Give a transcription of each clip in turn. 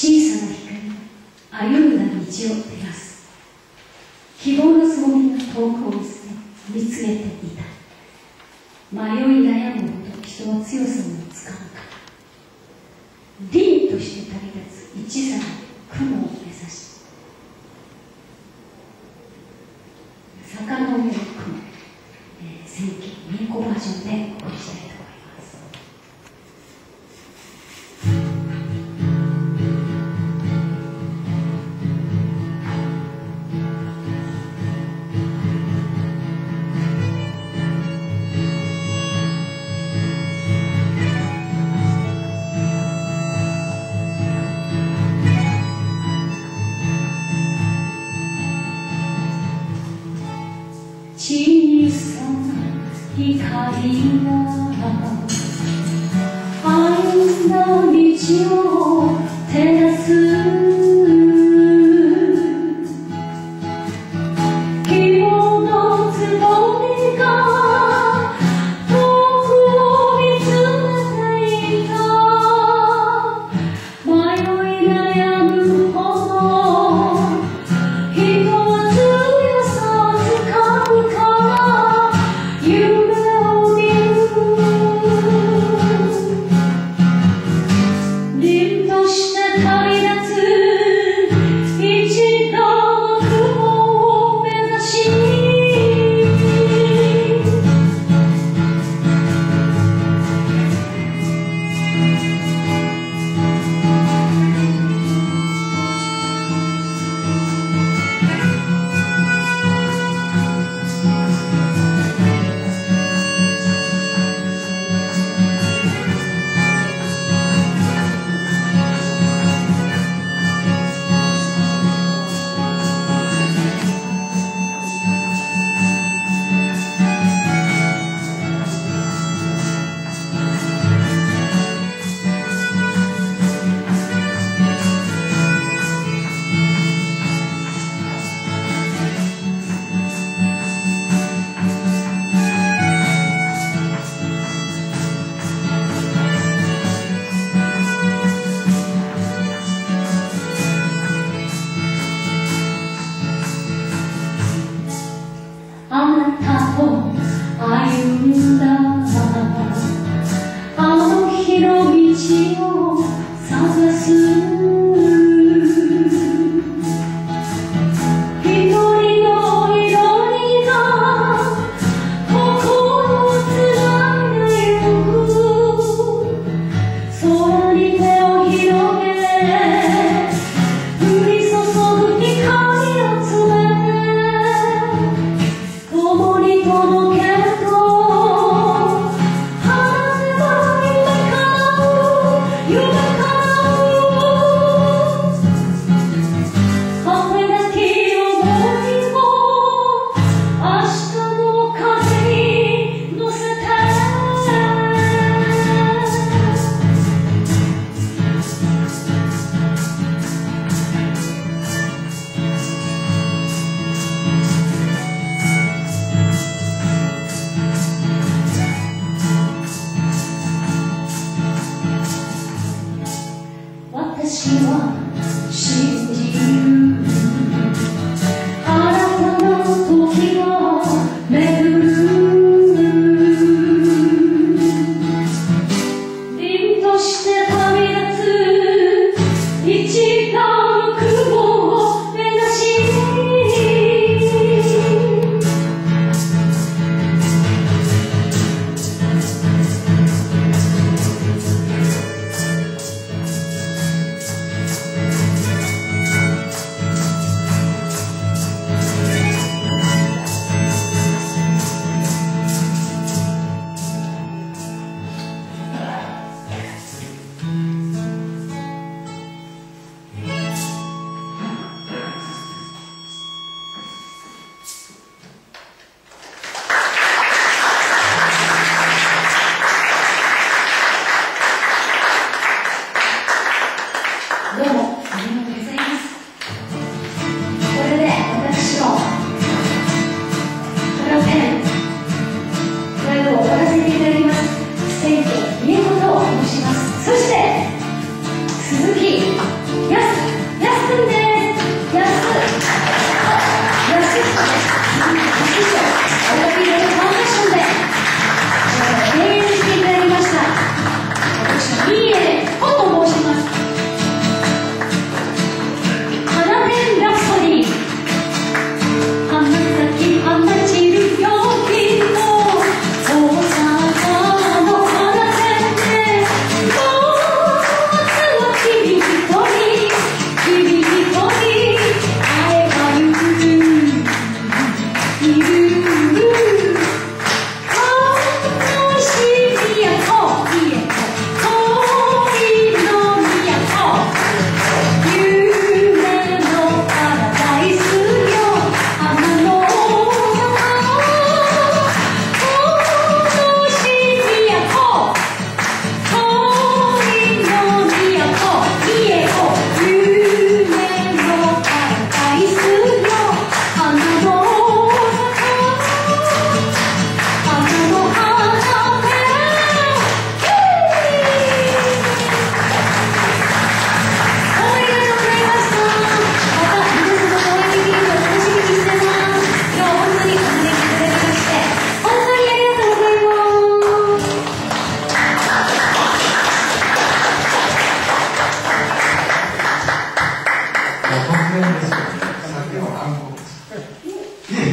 小さな光歩んだ道を照らす。希望のつぼみが遠くを見つめていた。迷い悩むほど人は強さを光があんな道を she wants. She's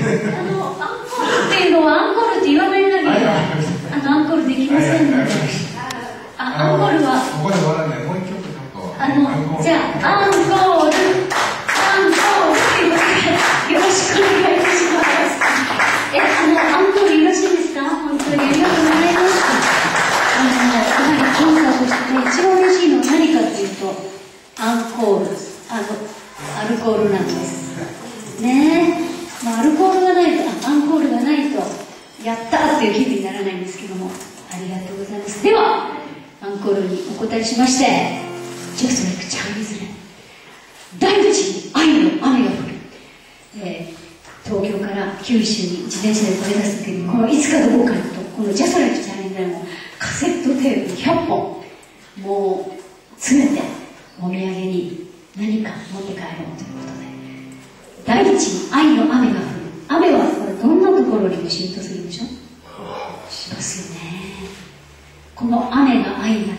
アンコールっていうのはアンコールって言わないだけで、あの、アンコールできませんので。アンコールは。ここで終わらない。もう一曲ちょっと。あの、じゃあ、アンコール。ルにお答えしまして、ジョスレクチャーミズレ、大地に愛の雨が降る。えー、東京から九州に自転車で飛び出す時に、このいつかどこかにと、このジャスレクチャーミズレのカセットテープ100本、もう、詰めて、お土産に何か持って帰ろうということで、大地に愛の雨が降る。雨はこれどんなところにも浸透するでしょしますよね。この雨が愛な